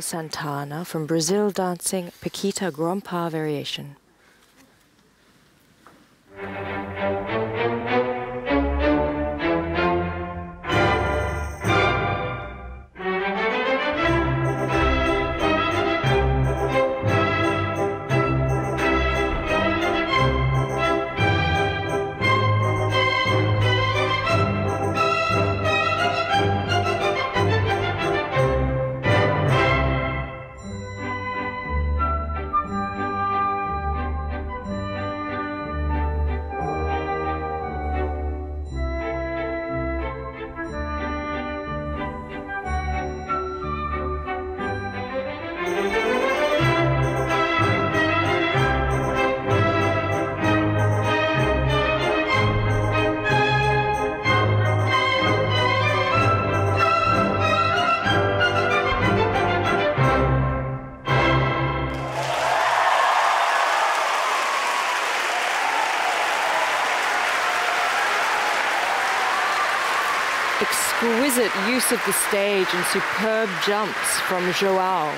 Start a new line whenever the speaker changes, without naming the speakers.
Santana from Brazil dancing Paquita Grandpa variation. Exquisite use of the stage and superb jumps from Joao.